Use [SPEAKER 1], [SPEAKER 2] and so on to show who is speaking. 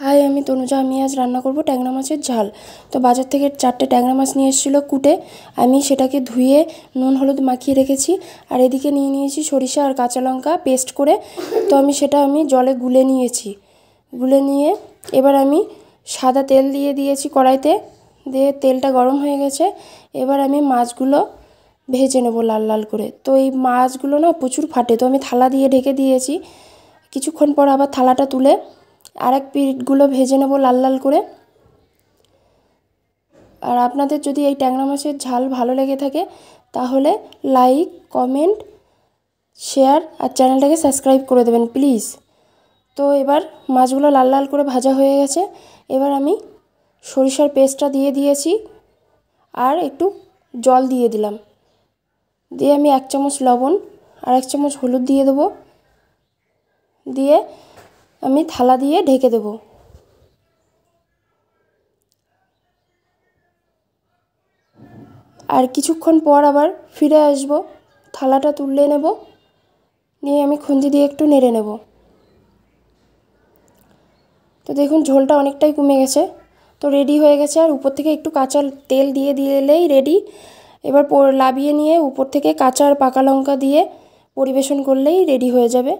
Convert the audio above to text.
[SPEAKER 1] High, আমি তনুজা, আমি আজ রান্না করব ট্যাংরা মাছের ঝাল। তো বাজার থেকে চারটে ট্যাংরা মাছ নিয়ে এসেছিল কুটে। আমি সেটাকে ধুয়ে নুন, হলুদ মাখিয়ে রেখেছি। আর এদিকে নিয়ে নিয়েছি সরিষা আর কাঁচা লঙ্কা পেস্ট করে। তো আমি সেটা আমি জলে গুলে নিয়েছি। গুলে নিয়ে এবার আমি সাদা তেল দিয়ে দিয়েছি কড়াইতে। দিয়ে তেলটা গরম হয়ে গেছে। এবার আমি মাছগুলো ভেজে নেব লাল লাল করে। তো এই মাছগুলো না প্রচুর ফাটে। তো আমি থালা দিয়ে ঢেকে দিয়েছি। কিছুক্ষণ পর আবার থালাটা তুলে আর এক পিঠগুলো ভেজে নেব লাল লাল করে। আর আপনাদের যদি এই ট্যাংরা মাছের ঝাল ভালো লেগে থাকে, তাহলে লাইক কমেন্ট শেয়ার আর চ্যানেলটাকে সাবস্ক্রাইব করে দেবেন প্লিজ তো এবার মাছগুলো লাল লাল করে ভাজা হয়ে গেছে। এবার আমি সরিষার পেস্টটা দিয়ে দিয়েছি আর একটু জল দিয়ে দিলাম। দিয়ে আমি এক চামচ লবণ আর এক চামচ হলুদ দিয়ে দেবো। দিয়ে আমি থালা দিয়ে ঢেকে দেব। আর কিছুক্ষণ পর আবার ফিরে আসব, থালাটা তুলে নেব, নিয়ে আমি খুন্তি দিয়ে একটু নেড়ে নেব। তো দেখুন, ঝোলটা অনেকটাই কমে গেছে। তো রেডি হয়ে গেছে, আর উপর থেকে একটু কাঁচা তেল দিয়ে দিলেই রেডি এবার লাবিয়ে নিয়ে উপর থেকে কাঁচা আর পাকা লঙ্কা দিয়ে পরিবেশন করলেই রেডি হয়ে যাবে।